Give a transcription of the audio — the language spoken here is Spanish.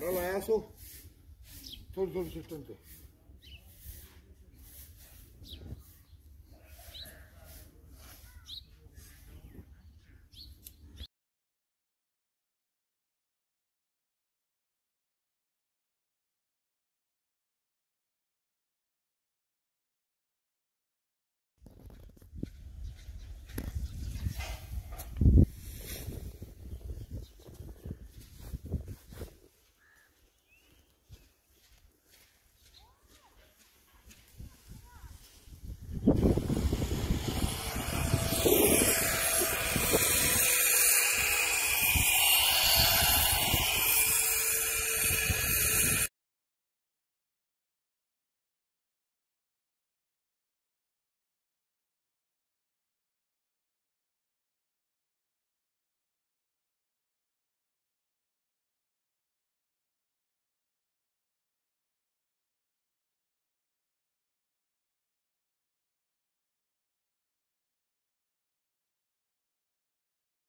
no lo hagas. Sol, sol, sustente.